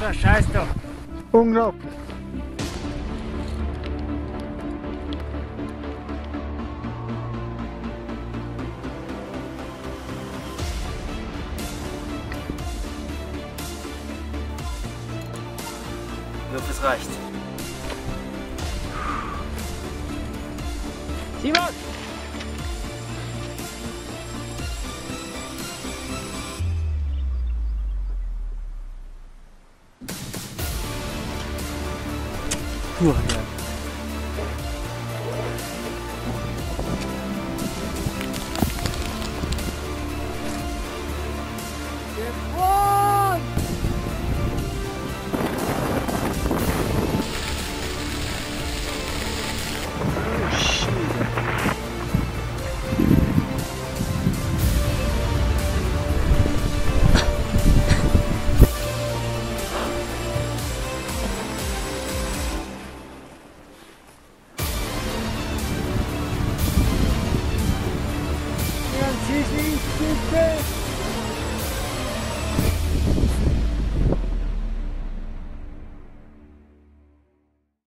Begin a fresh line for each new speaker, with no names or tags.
Wasser, scheiß doch.
Unglaublich.
Wirf, es reicht.
Simon!
plus
rien. Disney Super!